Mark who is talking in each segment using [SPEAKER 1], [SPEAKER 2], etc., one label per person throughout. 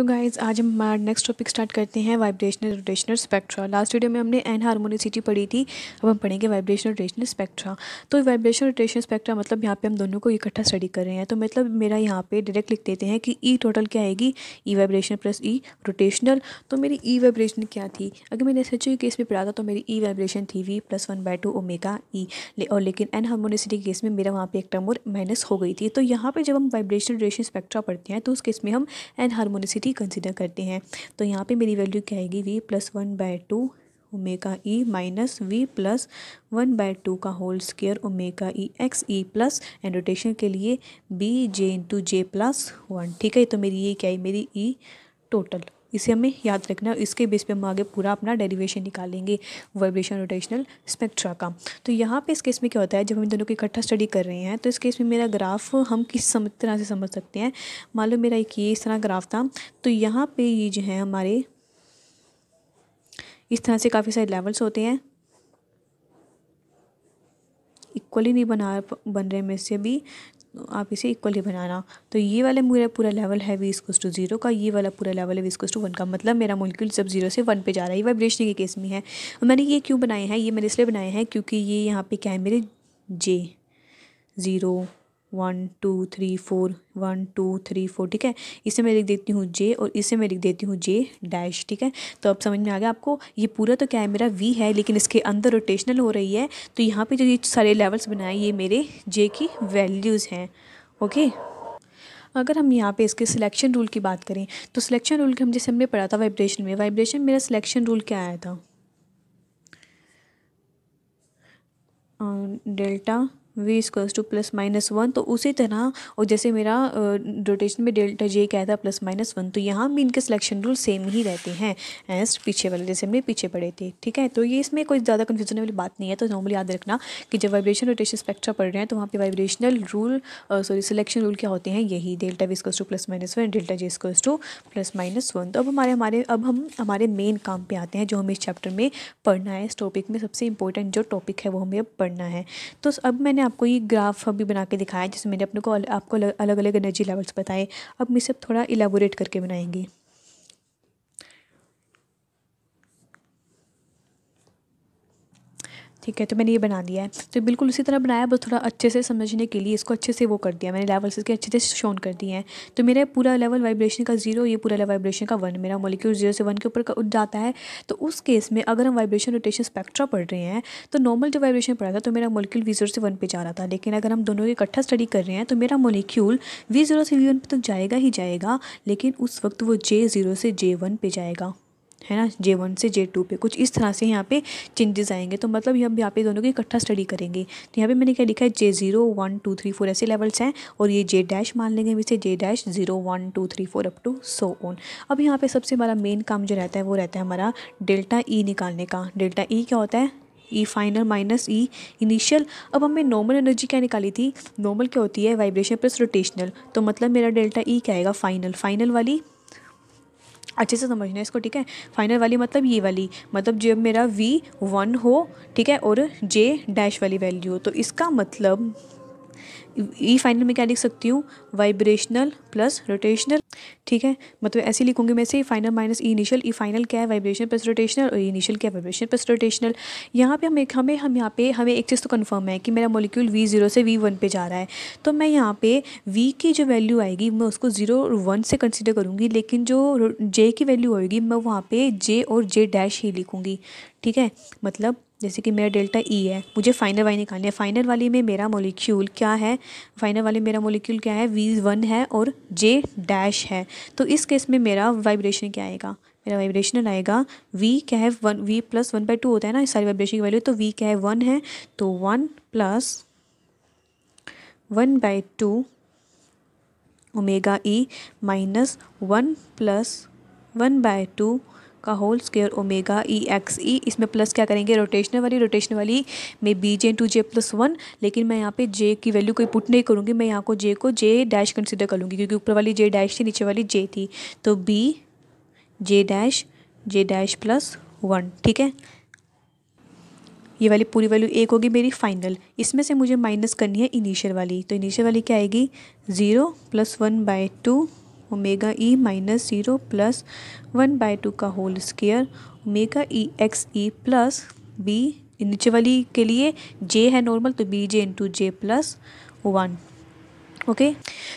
[SPEAKER 1] तो गाइज़ आज हम हमारा नेक्स्ट टॉपिक स्टार्ट करते हैं vibrational rotational spectra last video में हमने एन हार्मोनिसिटी पढ़ी थी, अब हम पढ़ेंगे वाइब्रेशनल रोटेशनल स्पेक्ट्रा तो वाइब्रेशनल रोटेशनल स्पेक्ट्रा मतलब यहाँ पे हम दोनों को इकट्ठा स्टडी कर रहे हैं तो मतलब मेरा यहाँ पे डायरेक्ट लिख देते हैं कि ई e टोटल क्या आएगी? E vibration plus E rotational तो मेरी ई e वाइब्रेशन क्या थी? अगर मैंने एस केस में पढ़ा था तो मेरी ई e वाइब्रेशन थी V plus one by two omega E और लेकिन एन हार्मोनिसिटी के केस में मेरा वहाँ पर एक टर्म और माइनस हो गई थी. तो यहाँ पर जब हम वाइब्रेशनल रोटेशन स्पेक्ट्रा पढ़ते हैं तो उस केस में हम एन हार्मोनिसिटी कंसिडर करते हैं। हैं तो यहाँ पर मेरी वैल्यू क्या आएगी? V plus one by two omega E minus V plus one by two का whole square omega E X E plus and rotation के लिए B J into J plus one ठीक है? तो मेरी ये क्या है? मेरी ई e टोटल इसे हमें याद रखना है इसके बेस पे हम आगे पूरा अपना डेरिवेशन निकालेंगे वाइब्रेशन रोटेशनल स्पेक्ट्रा का। तो यहाँ पे इस केस में क्या होता है, जब हम दोनों को इकट्ठा स्टडी कर रहे हैं तो इस केस में मेरा ग्राफ हम किस समझ तरह से समझ सकते हैं। मान लो मेरा एक ये इस तरह ग्राफ था तो यहाँ पर ये जो है हमारे, इस तरह से काफ़ी सारे लेवल्स होते हैं। इक्वली नहीं बना, बन रहे में से भी आप इसे इक्वली बनाना। तो ये वाला मेरा पूरा लेवल है वी इसकोस टू ज़ीरो का, ये वाला पूरा लेवल है वी इसकोस टू वन का। मतलब मेरा मोलिक्यूल जब ज़ीरो से वन पे जा रहा है, ये वाइब्रेशन के केस में है। मैंने ये क्यों बनाए हैं? ये मैंने इसलिए बनाए हैं क्योंकि ये यहाँ पे क्या है मेरे J zero one, two, three, four, one, two, three, four, ठीक है? इसे मैं लिख देती हूँ जे और इसे मैं लिख देती हूँ जे डैश, ठीक है? तो अब समझ में आ गया आपको, ये पूरा तो क्या है, मेरा वी है, लेकिन इसके अंदर रोटेशनल हो रही है तो यहाँ पे जो ये सारे लेवल्स बनाए, ये मेरे जे की वैल्यूज़ हैं ओके अगर हम यहाँ पे इसके सिलेक्शन रूल की बात करें तो सिलेक्शन रूल के हम, जैसे हमने पढ़ा था वाइब्रेशन में वाइब्रेशन मेरा सिलेक्शन रूल क्या आया था? Delta V equals to plus minus one तो उसी तरह, और जैसे मेरा रोटेशन में डेल्टा जे क्या था प्लस माइनस वन तो यहाँ भी इनके सिलेक्शन रूल सेम ही रहते हैं एज पीछे वाले, जैसे हमने पीछे पढ़े थे, ठीक है? तो ये इसमें कोई ज़्यादा कन्फ्यूज़न वाली बात नहीं है तो नॉर्मली याद रखना कि जब वाइब्रेशन रोटेशन स्पेक्ट्रा पढ़ रहे हैं तो वहाँ पर vibrational rule sorry selection rule क्या होते हैं, यही delta V equals to plus minus one delta J equals to plus minus one तो अब हमारे हमारे, अब हम, हमारे मेन काम पे आते हैं, जो हमें इस चैप्टर में पढ़ना है, इस टॉपिक में सबसे इंपॉर्टेंट जो टॉपिक है, वो हमें अब पढ़ना है तो अब मैंने आपको ये ग्राफ अभी बना के दिखाया जिसमें मैंने अपने को आपको अलग अलग एनर्जी लेवल्स बताए। अब मैं सब थोड़ा इलेबोरेट करके बनाएँगे। ठीक है तो मैंने ये बना दिया है। तो बिल्कुल उसी तरह बनाया, बस थोड़ा अच्छे से समझने के लिए इसको अच्छे से वो कर दिया। मैंने लेवल्स इसके अच्छे से शोन कर दिए हैं। तो मेरा पूरा लेवल वाइब्रेशन का ज़ीरो ये पूरा लेवल वाइब्रेशन का वन मेरा मोलिक्यूल ज़ीरो से वन के ऊपर उठ जाता है। तो उस केस में अगर हम वाइब्रेशन रोटेशन स्पेक्ट्रा पढ़ रहे हैं तो नॉर्मल जो वाइब्रेशन पढ़ा था तो मेरा मोलिक्यूल वी ज़ीरो से वन पे जा रहा था। लेकिन अगर हम दोनों इकट्ठा स्टडी कर रहे हैं तो मेरा मोलिक्यूल वी ज़ीरो से वी वन पे तो जाएगा ही जाएगा, लेकिन उस वक्त वो जे ज़ीरो से जे वन पे जाएगा। है ना जे वन से जे टू पे। कुछ इस तरह से यहाँ पे चेंजेस आएँगे तो मतलब हम यहाँ पे दोनों की इकट्ठा स्टडी करेंगे। तो यहाँ पे मैंने क्या लिखा है J zero one two three four ऐसे लेवल्स हैं और ये जे डैश मान लेंगे इसे J dash zero one two three four up to so on अब यहाँ पे सबसे हमारा मेन काम जो रहता है, वो रहता है हमारा डेल्टा ई e निकालने का। डेल्टा ई e क्या होता है? E final minus E initial अब हमें नॉर्मल एनर्जी क्या निकाली थी? नॉर्मल क्या होती है? वाइब्रेशन प्लस रोटेशनल तो मतलब मेरा डेल्टा ई e क्या आएगा? फाइनल फाइनल वाली अच्छे से समझना इसको, ठीक है? फाइनल वाली मतलब ये वाली मतलब जब मेरा वी वन हो, ठीक है, और जे डैश वाली वैल्यू हो तो इसका मतलब ई फाइनल में क्या लिख सकती हूँ? वाइब्रेशनल प्लस रोटेशनल ठीक है? मतलब ऐसे लिखूँगी मैं से final minus E initial E final क्या है? वाइब्रेशन प्लस रोटेशनल और इनिशियल क्या है? वाइब्रेशन प्लस रोटेशनल यहाँ पे हम एक हमें, हम यहाँ पे, हमें एक चीज़ तो कन्फर्म है कि मेरा मोलिक्यूल वी ज़ीरो से वी वन पे जा रहा है। तो मैं यहाँ पे वी की जो वैल्यू आएगी, मैं उसको ज़ीरो और वन से कंसिडर करूँगी, लेकिन जो जे की वैल्यू होएगी मैं वहाँ पर जे और जे डैश ही लिखूँगी। ठीक है? मतलब जैसे कि मेरा डेल्टा ई e है, मुझे फाइनल वाई निकालनी है। फाइनल वाली में मेरा मोलिक्यूल क्या है? फाइनल वाली मेरा मोलिक्यूल क्या है? वी वन है और जे डैश है। तो इस केस में मेरा वाइब्रेशन क्या आएगा? मेरा वाइब्रेशन आएगा वी क्या है? One V plus one by two होता है ना, इस सारी वाइब्रेशन की वैल्यू तो वी क्या है? वन है। तो one plus one by two omega E minus one plus one by two का whole square omega E X E इसमें प्लस क्या करेंगे? रोटेशनल वाली रोटेशनल वाली में B J two J plus one लेकिन मैं यहाँ पे जे की वैल्यू कोई पुट नहीं करूँगी, मैं यहाँ को जे को जे डैश कंसिडर कर लूँगी, क्योंकि ऊपर वाली जे डैश थी, नीचे वाली जे थी। तो B J dash J dash plus one ठीक है? ये वाली पूरी वैल्यू एक होगी मेरी फाइनल इसमें से मुझे माइनस करनी है इनिशियल वाली। तो इनिशियल वाली क्या आएगी? Zero plus one by two omega E minus zero plus one by two का whole square omega E X E plus B नीचे वाली के लिए जे है नॉर्मल तो B J into J plus one okay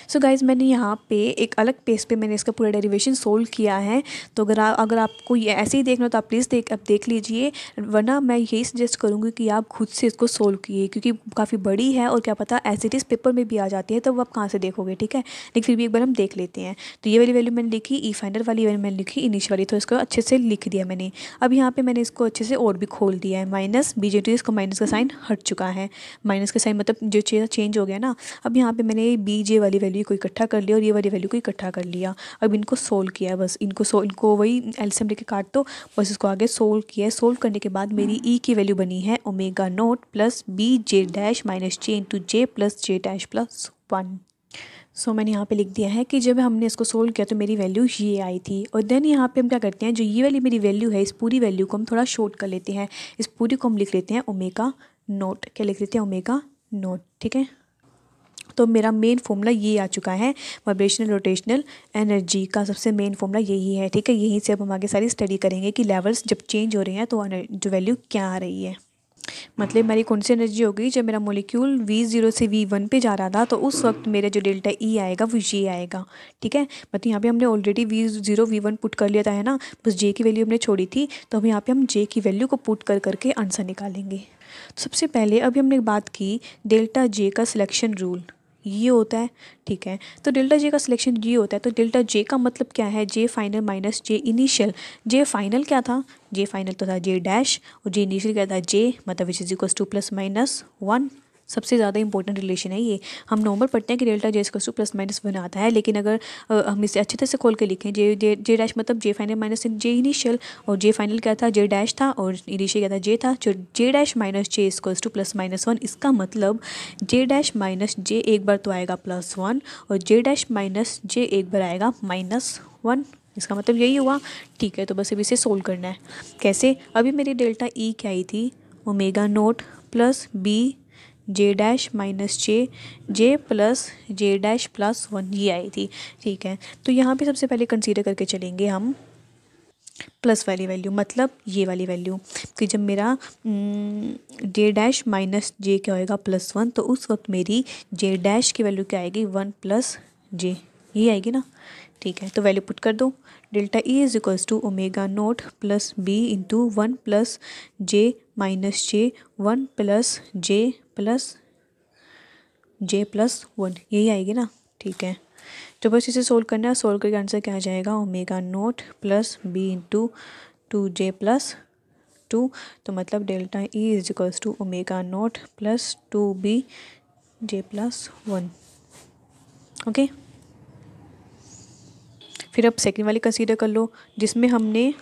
[SPEAKER 1] so guys मैंने यहाँ पे एक अलग पेज पे मैंने इसका पूरा डेरिवेशन सोल्व किया है। तो अगर आ, अगर आपको ये ऐसे ही देखना हो तो आप प्लीज़ देख आप देख लीजिए। वरना मैं यही सजेस्ट करूँगी कि आप खुद से इसको सोल्व किए क्योंकि काफ़ी बड़ी है और क्या पता एज इट इज़ पेपर में भी आ जाती है तो वो आप कहाँ से देखोगे ठीक है? लेकिन फिर भी एक बार हम देख लेते हैं। तो ये वाली वैल्यू मैंने लिखी ई फाइनल वाली वैल्यू मैंने लिखी इनिश वाली तो इसको अच्छे से लिख दिया मैंने। अब यहाँ पर मैंने इसको अच्छे से और भी खोल दिया है। माइनस बी जे इसको माइनस का साइन हट चुका है। माइनस का साइन मतलब जो चेंज हो गया ना। अब यहाँ पर मैंने बी जे वाली वैल्यू को इकट्ठा कर लिया और ये वाली वैल्यू को इकट्ठा कर लिया। अब इनको सोल्व किया बस इनको सो इनको वही एल्सियम लेके काट दो बस इसको आगे सोल्व किया है। सोल्व करने के बाद मेरी ई की वैल्यू बनी है omega nought plus B J dash minus J into J plus J dash plus one so so, मैंने यहाँ पे लिख दिया है कि जब हमने इसको सोल्व किया तो मेरी वैल्यू ये आई थी। और देन यहाँ पे हम क्या करते हैं जो ये वाली मेरी वैल्यू है इस पूरी वैल्यू को हम थोड़ा शॉर्ट कर लेते हैं। इस पूरी को हम लिख लेते हैं ओमेगा नोट क्या लिख लेते हैं ओमेगा नोट ठीक है? तो मेरा मेन फॉर्मूला ये आ चुका है वाइब्रेशनल रोटेशनल एनर्जी का सबसे मेन फॉर्मूला यही है, ठीक है? यहीं से अब हम आगे सारी स्टडी करेंगे कि लेवल्स जब चेंज हो रहे हैं तो जो वैल्यू क्या आ रही है। मतलब मेरी कौन सी एनर्जी होगी जब मेरा मोलिक्यूल वी ज़ीरो से वी वन पे जा रहा था तो उस वक्त मेरा जो डेल्टा ई आएगा, वो जे आएगा, ठीक है? मतलब यहाँ पे हमने already V zero V one put कर लिया था, है ना? बस जे की वैल्यू हमने छोड़ी थी तो अब यहाँ पे हम जे की वैल्यू को पुट कर करके आंसर निकालेंगे। तो सबसे पहले अभी हमने बात की डेल्टा जे का सिलेक्शन रूल ये होता है, ठीक है? तो डेल्टा जे का सिलेक्शन ये होता है तो डेल्टा जे का मतलब क्या है? J final minus J initial J final क्या था? जे फाइनल तो था जे डैश और जे इनिशियल क्या था? जे मतलब which is equal to plus minus one सबसे ज़्यादा इंपॉर्टेंट रिलेशन है ये। हम नॉर्मल पढ़ते हैं कि डेल्टा जे इसको टू प्लस माइनस वन आता है, लेकिन अगर हम इसे अच्छी तरह से खोल के लिखें जे जे जे डैश मतलब J final minus J initial और जे फाइनल क्या था? जे डैश था, और इनिशियल क्या था? जे था जो जे डैश माइनस जे इसको टू प्लस माइनस वन इसका मतलब जे डैश माइनस जे एक बार तो आएगा प्लस वन और जे डैश माइनस जे एक बार आएगा माइनस वन इसका मतलब यही हुआ। ठीक है तो बस अभी इसे सोल्व करना है। कैसे? अभी मेरी डेल्टा ई क्या आई थी? Omega nought plus B J dash minus J J plus J dash plus one ये आई थी। ठीक है तो यहाँ पे सबसे पहले कंसीडर करके चलेंगे हम प्लस वाली वैल्यू मतलब ये वाली वैल्यू कि जब मेरा जे डैश माइनस जे क्या होएगा? प्लस वन तो उस वक्त मेरी जे डैश की वैल्यू क्या आएगी? वन प्लस जे ये आएगी ना? ठीक है तो वैल्यू पुट कर दो। Delta E is equals to omega nought plus B into one plus J minus J one plus J plus J plus one यही आएगी ना? ठीक है। तो बस इसे सोल्व करना है। सोल्व करके आंसर क्या आ जाएगा? Omega nought plus B into two J plus two तो मतलब delta E is equals to omega nought plus two B J plus one okay फिर अब सेकेंड वाली कंसीडर कर लो, जिसमें हमने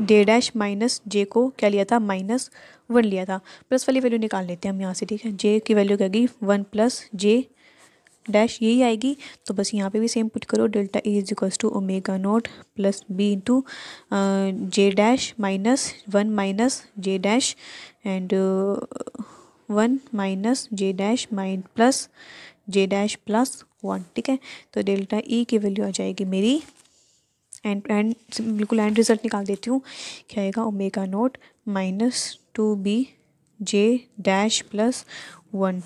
[SPEAKER 1] डे डैश माइनस जे को क्या लिया था? माइनस वन लिया था। प्लस वाली वैल्यू निकाल लेते हैं हम यहाँ से, ठीक है? जे की वैल्यू क्या गई वन प्लस जे डैश यही आएगी। तो बस यहाँ पे भी सेम पुट करो। Delta is equals to omega nought plus B into J dash minus one minus J dash and one minus J dash minus plus J dash plus one ठीक है? तो डेल्टा ई की वैल्यू आ जाएगी मेरी। And and बिल्कुल end result निकाल देती हूँ। क्या आएगा? Omega nought minus two B J dash plus one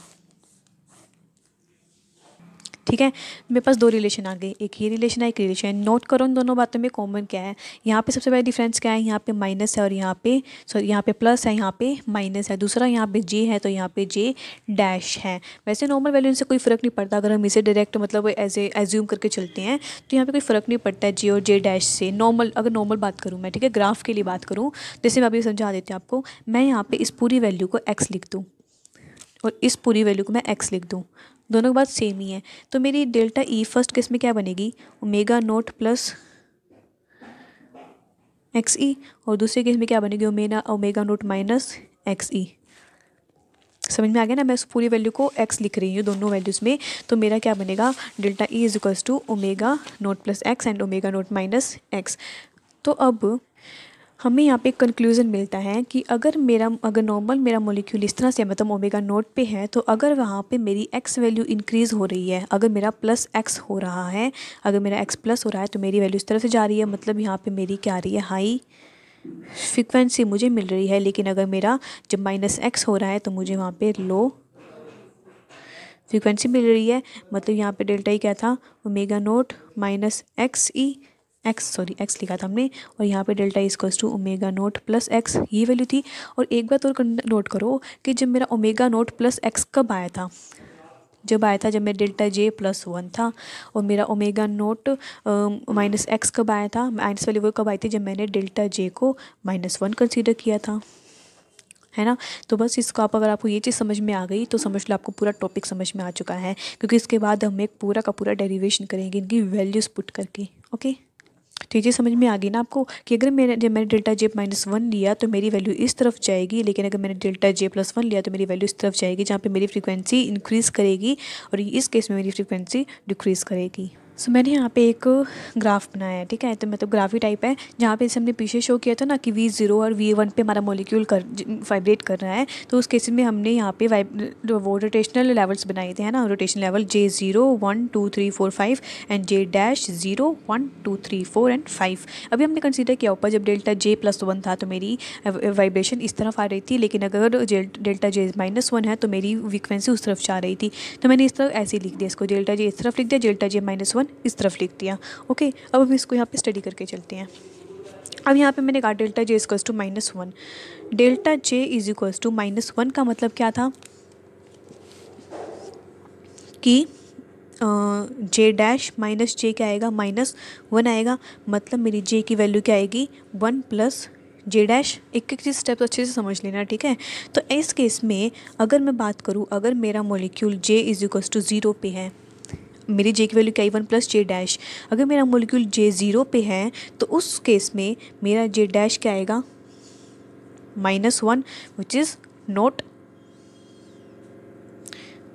[SPEAKER 1] ठीक है? मेरे पास दो रिलेशन आ गए। एक ये रिलेशन है, एक रिलेशन है। नोट करो इन दोनों बातों में कॉमन क्या है। यहाँ पे सबसे बड़ा डिफरेंस क्या है? यहाँ पे माइनस है और यहाँ पे सॉरी यहाँ पे प्लस है, यहाँ पे माइनस है। दूसरा यहाँ पे जे है तो यहाँ पे जे डैश है। वैसे नॉर्मल वैल्यू से कोई फ़र्क नहीं पड़ता। अगर हम इसे डायरेक्ट मतलब एज ए एज्यूम करके चलते हैं तो यहाँ पर कोई फ़र्क नहीं पड़ता है जे और जे डैश से। नॉर्मल अगर नॉर्मल बात करूँ मैं, ठीक है? ग्राफ के लिए बात करूँ, जैसे मैं अभी समझा देती हूँ आपको, मैं यहाँ पर इस पूरी वैल्यू को एक्स लिख दूँ। और इस पूरी वैल्यू को मैं एक्स लिख दूँ। दोनों की बात सेम ही है। तो मेरी डेल्टा ई फ़र्स्ट केस में क्या बनेगी? Omega nought plus X E और दूसरे केस में क्या बनेगी? Omega omega nought minus X E समझ में आ गया ना? मैं उस पूरी वैल्यू को एक्स लिख रही हूँ दोनों वैल्यूज़ में। तो मेरा क्या बनेगा? Delta E is equals to omega nought plus X and omega nought minus X तो अब हमें यहाँ पे एक कंक्लूज़न मिलता है कि अगर मेरा, अगर नॉर्मल मेरा मोलिक्यूल इस तरह से मतलब ओमेगा नोट पे है तो अगर वहाँ पे मेरी एक्स वैल्यू इंक्रीज़ हो रही है, अगर मेरा प्लस एक्स हो रहा है, अगर मेरा एक्स प्लस हो रहा है तो मेरी वैल्यू इस तरह से जा रही है मतलब यहाँ पे मेरी क्या आ रही है हाई फ्रिक्वेंसी मुझे मिल रही है, लेकिन अगर मेरा जब माइनस एक्स हो रहा है तो मुझे वहाँ पर लो फ्रिक्वेंसी मिल रही है मतलब यहाँ पे डेल्टा ई क्या था omega nought minus x E x sorry x लिखा था हमने, और यहाँ पे delta is equals to omega nought plus x ये वैल्यू थी। और एक बात और नोट करो कि जब मेरा ओमेगा नोट प्लस एक्स कब आया था? जब आया था जब मेरा डेल्टा जे प्लस वन था, और मेरा ओमेगा नोट माइनस एक्स कब आया था? माइनस वाली वो कब आई थी? जब मैंने डेल्टा जे को माइनस वन कंसिडर किया था। है ना? तो बस इसको आप अगर आपको ये चीज़ समझ में आ गई तो समझ लो आपको पूरा टॉपिक समझ में आ चुका है, क्योंकि इसके बाद हम एक पूरा का पूरा डेरिवेशन करेंगे, इनकी वैल्यूज़ पुट करके ओके चीज़ समझ में आ गई ना आपको कि अगर मैंने, जब मैंने डेल्टा जे माइनस वन लिया तो मेरी वैल्यू इस तरफ़ जाएगी, लेकिन अगर मैंने डेल्टा जे प्लस वन लिया तो मेरी वैल्यू इस तरफ़ जाएगी, जहाँ पर मेरी फ्रिक्वेंसी इंक्रीज़ करेगी और इस केस में मेरी फ्रिक्वेंसी डिक्रीज़ करेगी। सो so, मैंने यहाँ पे एक ग्राफ बनाया है ठीक है? तो मतलब ग्राफी टाइप है जहाँ पे जैसे हमने पीछे शो किया था ना कि वी ज़ीरो और वी वन पे हमारा मोलिक्यूल कर वाइब्रेट कर रहा है। तो उस केस में हमने यहाँ पे वाइब वो रोटेशनल लेवल्स बनाए थे है ना? Rotation level J zero one two three four five and J dash zero one two three four and five अभी हमने कंसिडर किया ऊपर जब डेल्टा जे प्लस वन था तो मेरी वाइब्रेशन इस तरफ़ आ रही थी लेकिन अगर डेल्टा जे माइनस वन है तो मेरी फ्रिक्वेंसी उस तरफ़ जा रही थी। तो मैंने इस तरफ़ ऐसे लिख दिया इसको डेल्टा जे इस तरफ़ लिख दिया डेल्टा जे माइनस वन इस तरफ़ लिख दिया। ओके, अब हम इसको यहाँ पे स्टडी करके चलते हैं। अब यहाँ पे मैंने कहा delta J is equals to minus one delta J is equals to minus one का मतलब क्या था? कि जे डैश माइनस जे क्या आएगा? माइनस वन आएगा। मतलब मेरी जे की वैल्यू क्या आएगी? वन प्लस जे डैश एक एक चीज़ स्टेप अच्छे से समझ लेना, ठीक है? तो इस केस में अगर मैं बात करूँ, अगर मेरा molecule J is equals to zero पे है मेरी जे की वैल्यू क्या वन प्लस जे डैश अगर मेरा मोलिक्यूल जे ज़ीरो पे है तो उस केस में मेरा जे डैश क्या आएगा? Minus one which is not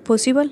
[SPEAKER 1] possible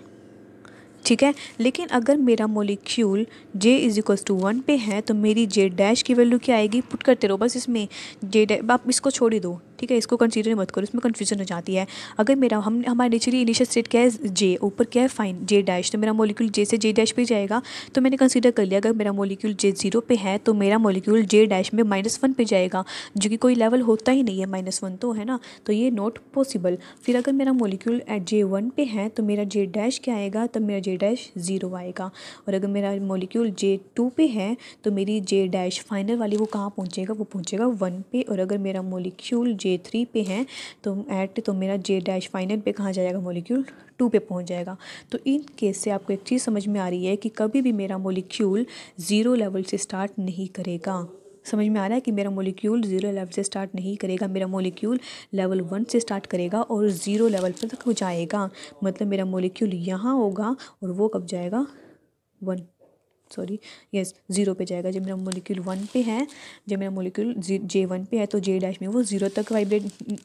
[SPEAKER 1] ठीक है? लेकिन अगर मेरा molecule J is equals to one पे है तो मेरी जे डैश की वैल्यू क्या आएगी? पुट करते रहो बस इसमें. जे आप इसको छोड़ ही दो. ठीक है, इसको कंसीडर मत करो, इसमें कन्फ्यूज़न हो जाती है। अगर मेरा, हम, हमारा नेचुरली इनिशियल स्टेट क्या है जे ऊपर क्या है फाइन जे डैश तो मेरा मोलिक्यूल जे से जे डैश पे जाएगा। तो मैंने कंसीडर कर लिया, अगर मेरा मोलिक्यूल जे ज़ीरो पे है तो मेरा मोलिक्यूल जे डैश में माइनस वन पे जाएगा, जो कि कोई लेवल होता ही नहीं है माइनस वन तो है ना? तो ये नॉट पॉसिबल फिर अगर मेरा मोलिक्यूल एट जे वन पे है तो मेरा जे डैश क्या आएगा, तब मेरा जे डैश ज़ीरो आएगा। और अगर मेरा मोलिक्यूल जे टू पे है तो मेरी जे डैश फाइनल वाली वो कहाँ पहुँचेगा? वो पहुँचेगा वन पे। और अगर मेरा मोलिक्यूल जे थ्री पे है तो एट तो मेरा जे डैश फाइनल पे कहाँ जाएगा मोलिक्यूल टू पे पहुँच जाएगा। तो इन केस से आपको एक चीज़ समझ में आ रही है कि कभी भी मेरा मोलिक्यूल ज़ीरो लेवल से स्टार्ट नहीं करेगा। समझ में आ रहा है कि मेरा मोलिक्यूल ज़ीरो लेवल से स्टार्ट नहीं करेगा, मेरा मोलिक्यूल लेवल वन से स्टार्ट करेगा और ज़ीरो लेवल पर तक जाएगा। मतलब मेरा मोलिक्यूल यहाँ होगा और वो कब जाएगा? वन सॉरी यस ज़ीरो पे जाएगा। जब मेरा मोलिक्यूल वन पे है, जब मेरा मोलिक्यूल जे वन पे है तो जे डैश में वो ज़ीरो तक वाइब्रेट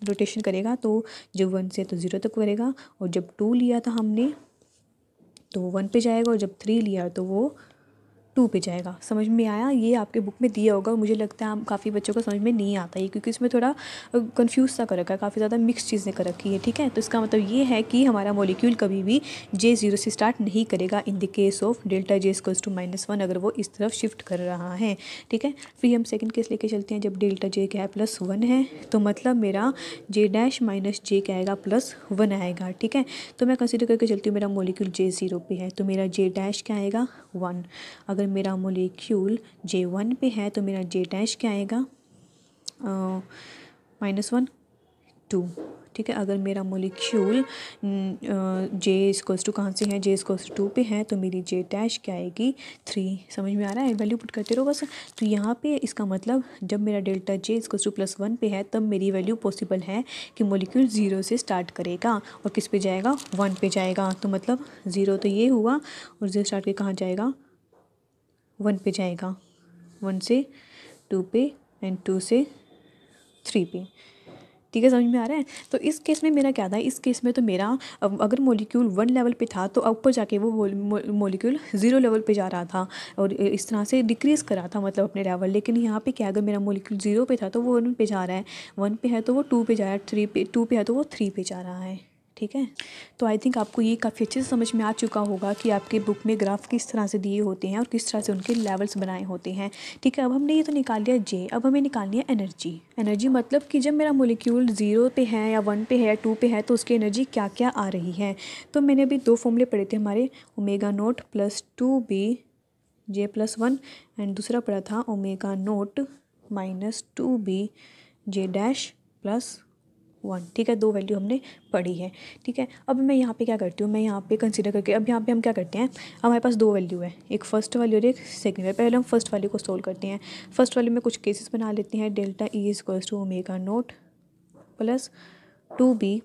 [SPEAKER 1] रोटेशन करेगा तो जब वन से तो ज़ीरो तक करेगा। और जब टू लिया था हमने तो वन पे जाएगा, और जब थ्री लिया तो वो टू पे जाएगा। समझ में आया? ये आपके बुक में दिया होगा मुझे लगता है आप काफ़ी बच्चों को समझ में नहीं आता ये, क्योंकि इसमें थोड़ा कन्फ्यूज़ सा कर रखा है। काफ़ी ज़्यादा मिक्स चीज़ें कर रखी है, ठीक है? तो इसका मतलब ये है कि हमारा मोलिक्यूल कभी भी जे ज़ीरो से स्टार्ट नहीं करेगा in the case of delta J स्कोज to minus one अगर वो इस तरफ़ शिफ्ट कर रहा है, ठीक है? फिर हम सेकेंड केस लेके चलते हैं जब डेल्टा जे क्या है प्लस वन है तो मतलब मेरा जे डैश माइनस जे क्या आएगा प्लस वन आएगा, ठीक है? तो मैं कंसिडर करके चलती हूँ मेरा मोलिक्यूल जे ज़ीरो पे है तो मेरा जे डैश क्या आएगा? वन अगर मेरा मोलिक्यूल जे वन पे है तो मेरा जे डैश क्या आएगा? माइनस वन टू ठीक है? अगर मेरा मोलिक्यूल जे स्कोस टू कहाँ से है? जे स्कोस टू पे है तो मेरी जे डैश क्या आएगी? थ्री समझ में आ रहा है? वैल्यू पुट करते रहो बस। तो यहाँ पे इसका मतलब जब मेरा डेल्टा जे स्कोस टू प्लस वन पे है, तब मेरी वैल्यू पॉसिबल है कि मोलिक्यूल ज़ीरो से स्टार्ट करेगा और किस पे जाएगा? वन पे जाएगा। तो मतलब ज़ीरो तो ये हुआ, और ज़ीरो स्टार्ट के कहाँ जाएगा? वन पे जाएगा। वन से टू पे एंड टू से थ्री पे। ठीक है, समझ में आ रहा है? तो इस केस में मेरा क्या था? इस केस में तो मेरा अगर मोलिक्यूल वन लेवल पे था तो ऊपर जाके वो मोलिक्यूल ज़ीरो लेवल पे जा रहा था और इस तरह से डिक्रीज़ कर रहा था मतलब अपने लेवल लेकिन यहाँ पे क्या अगर मेरा मोलिक्यूल ज़ीरो पे था तो वो वन पे जा रहा है। वन पे है तो वो टू पे जा रहा है थ्री पे टू पे है तो वो थ्री पे जा रहा है। ठीक है? तो आई थिंक आपको ये काफ़ी अच्छे से समझ में आ चुका होगा कि आपके बुक में ग्राफ किस तरह से दिए होते हैं और किस तरह से उनके लेवल्स बनाए होते हैं। ठीक है, अब हमने ये तो निकाल लिया जे अब हमें निकालनी है एनर्जी एनर्जी मतलब कि जब मेरा मोलिक्यूल ज़ीरो पे है या वन पे है या टू पे है तो उसकी एनर्जी क्या क्या आ रही है? तो मैंने अभी दो फॉर्मूले पढ़े थे हमारे omega nought plus two B J plus one and दूसरा पढ़ा था omega nought minus two B J dash plus one, ठीक है? दो वैल्यू हमने पढ़ी है, ठीक है? अब मैं यहाँ पे क्या करती हूँ? मैं यहाँ पे कंसीडर करके, अब यहाँ पे हम क्या करते हैं? हमारे पास दो वैल्यू है, एक फ़र्स्ट वाली और एक सेकंड वाली पहले हम फ़र्स्ट वाली को सोल्व करते हैं। फ़र्स्ट वाली में कुछ केसेस बना लेते हैं। Delta E is to omega nought plus two B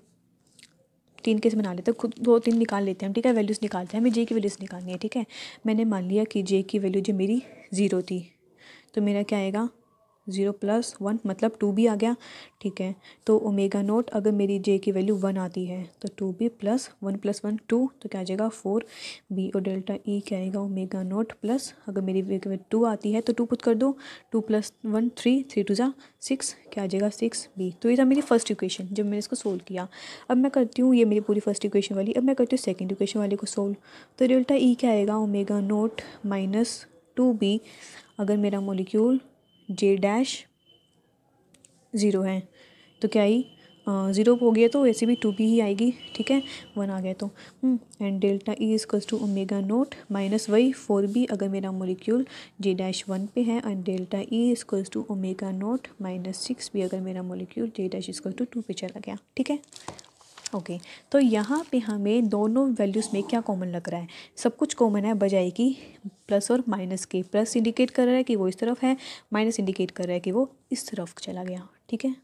[SPEAKER 1] तीन केस बना लेते हैं। खुद दो, तीन निकाल लेते हैं ठीक है? वैल्यूज़ निकालते हैं। हमें जे की वैल्यूज़ निकालनी है, ठीक है? मैंने मान लिया कि जे की वैल्यू जो मेरी ज़ीरो थी तो मेरा क्या आएगा? ज़ीरो प्लस वन मतलब टू भी आ गया, ठीक है। तो ओमेगा नोट अगर मेरी जे की वैल्यू वन आती है तो two B plus one plus one, two तो क्या आ जाएगा फोर। बी और डेल्टा ई क्या आएगा ओमेगा नोट प्लस, अगर मेरी वे टू आती है तो टू पुट कर दो, two plus one three three two ज़ा सिक्स, क्या आ जाएगा सिक्स बी। तो ये था मेरी फ़र्स्ट इक्वेशन, जब मैंने इसको सोल्व किया। अब मैं करती हूँ, ये मेरी पूरी फ़र्स्ट इक्वेशन वाली, अब मैं करती हूँ सेकेंड इक्वेशन वाली को सोल्व। तो डेल्टा ई क्या आएगा? Omega nought minus two B. अगर मेरा मोलिक्यूल जे डैश ज़ीरो है। तो क्या आई ज़ीरो हो गया तो वैसे भी टू बी ही आएगी, ठीक है? वन आ गया तो। And delta E is equals to omega nought minus वही फोर बी अगर मेरा मोलिक्यूल जे डैश वन पे है and delta E is equals to omega nought minus six B अगर मेरा molecule J dash is equal to two पे चला गया, ठीक है? ओके। तो यहाँ पे हमें दोनों वैल्यूज़ में क्या कॉमन लग रहा है? सब कुछ कॉमन है, बजाय कि प्लस और माइनस के। प्लस इंडिकेट कर रहा है कि वो इस तरफ़ है माइनस इंडिकेट कर रहा है कि वो इस तरफ़ चला गया। ठीक है?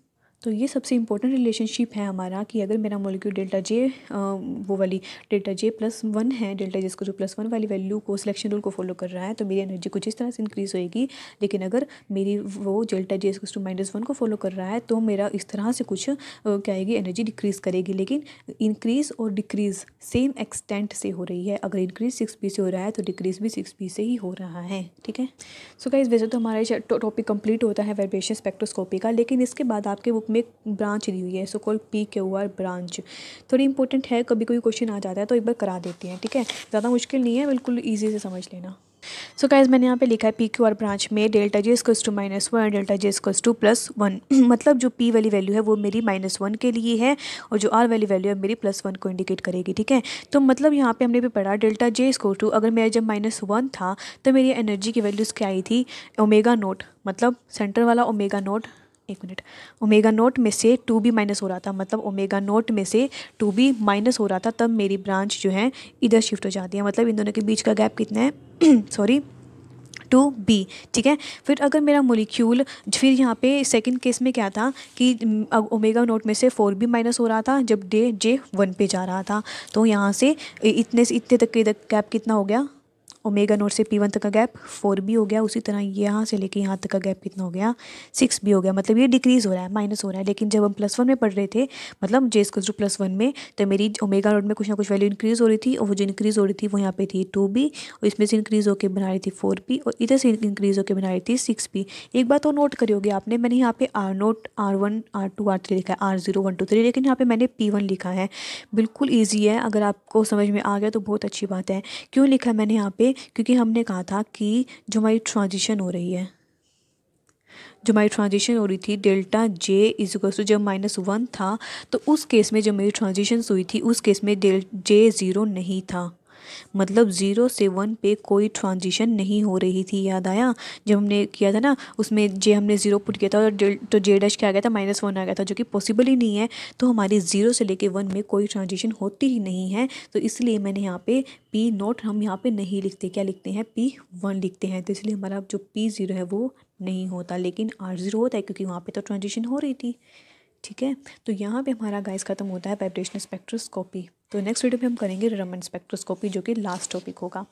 [SPEAKER 1] तो ये सबसे इंपॉर्टेंट रिलेशनशिप है हमारा कि अगर मेरा मोलिक्यूल डेल्टा जे वो वाली डेल्टा जे प्लस वन है डेल्टा जिसको जो प्लस वन वाली वैल्यू को सिलेक्शन रूल को फॉलो कर रहा है तो मेरी एनर्जी कुछ इस तरह से इंक्रीज़ होएगी। लेकिन अगर मेरी वो delta J to minus one को फॉलो कर रहा है तो मेरा इस तरह से कुछ क्या आएगी एनर्जी डिक्रीज़ करेगी। लेकिन इंक्रीज़ और डिक्रीज़ सेम एक्सटेंट से हो रही है। अगर इंक्रीज़ सिक्स पी से हो रहा है तो डिक्रीज़ भी सिक्स पी से ही हो रहा है, ठीक है? सो गाइज़ वैसे तो हमारा टॉपिक कंप्लीट होता है वाइब्रेशन स्पेक्ट्रोस्कोपी का, लेकिन इसके बाद आपके बुक में ब्रांच दी हुई है so called P Q R branch थोड़ी इंपॉर्टेंट है, कभी कोई क्वेश्चन आ जाता है तो एक बार करा देती हैं, ठीक है? ज़्यादा मुश्किल नहीं है, बिल्कुल ईजी से समझ लेना. सो so गाइज़ मैंने यहाँ पे लिखा है पी क्यू आर ब्रांच में delta J स्कस to minus one delta J स्कस to plus one मतलब जो पी वाली वैल्यू है वो मेरी माइनस वन के लिए है और जो आर वाली वैल्यू है मेरी प्लस वन को इंडिकेट करेगी, ठीक है? तो मतलब यहाँ पे हमने भी पढ़ा डेल्टा जे स्को टू अगर मेरा जब माइनस वन था तो मेरी एनर्जी की वैल्यूज़ क्या आई थी? ओमेगा नोट मतलब सेंटर वाला ओमेगा नोट एक मिनट। ओमेगा नोट में से टू बी माइनस हो रहा था मतलब ओमेगा नोट में से टू बी माइनस हो रहा था, तब मेरी ब्रांच जो है इधर शिफ्ट हो जाती है। मतलब इन दोनों के बीच का गैप कितना है? सॉरी, टू बी, ठीक है? फिर अगर मेरा मोलिक्यूल, फिर यहाँ पे सेकंड केस में क्या था कि ओमेगा नोट में से फोर बी माइनस हो रहा था, जब डे, जे वन पे जा रहा था तो यहाँ से इतने से, इतने तक के गैप कितना हो गया? ओमेगा नोट से पी वन तक का गैप, फोर भी हो गया, उसी तरह यहाँ से लेके यहाँ तक का गैप कितना हो गया? सिक्स भी हो गया मतलब ये डिक्रीज़ हो रहा है, माइनस हो रहा है। लेकिन जब हम प्लस वन में पढ़ रहे थे मतलब जे इसको जो प्लस वन में तो मेरी ओमेगा नोट में कुछ ना कुछ वैल्यू इंक्रीज़ हो रही थी, और वो जो इंक्रीज़ हो रही थी, वो यहाँ पे थी टू बी और इसमें से इंक्रीज़ होकर बना रही थी फोर बी और इधर से इंक्रीज़ होकर बना रही थी सिक्स बी एक बात और नोट करोगे आपने, मैंने यहाँ पे R nought R one R two R three लिखा है R zero one two three लेकिन यहाँ पे मैंने पी वन लिखा है। बिल्कुल ईजी है, अगर आपको समझ में आ गया तो बहुत अच्छी बात है। क्यों लिखा है मैंने यहाँ पे? क्योंकि हमने कहा था कि जो हमारी ट्रांजिशन हो रही है, जो हमारी ट्रांजिशन हो रही थी delta J is equal to जब माइनस वन था तो उस केस में जब मेरी ट्रांजिशन हुई थी, उस केस में डेल जे ज़ीरो नहीं था। मतलब ज़ीरो से वन पे कोई ट्रांजिशन नहीं हो रही थी, याद आया? जब हमने किया था ना, उसमें जे हमने ज़ीरो पुट किया था और तो जे डैश क्या आ गया था? माइनस वन आ गया था, जो कि पॉसिबल ही नहीं है। तो हमारी ज़ीरो से लेके वन में कोई ट्रांजिशन होती ही नहीं है। तो इसलिए मैंने यहाँ पे पी नोट हम यहाँ पे नहीं लिखते। क्या लिखते हैं? पी वन लिखते हैं। तो इसलिए हमारा जो पी ज़ीरो है वो नहीं होता। लेकिन आर ज़ीरो होता है क्योंकि वहाँ पे तो ट्रांजिशन हो रही थी। ठीक है? तो यहाँ पे हमारा गाइस ख़त्म होता है वाइब्रेशनल स्पेक्ट्रोस्कोपी तो नेक्स्ट वीडियो में हम करेंगे रमन स्पेक्ट्रोस्कोपी जो कि लास्ट टॉपिक होगा।